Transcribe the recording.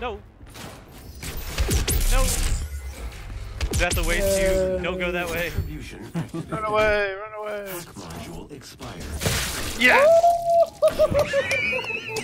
No. No. Is that the way to don't go that way? Run away, run away. Module expired. Yes!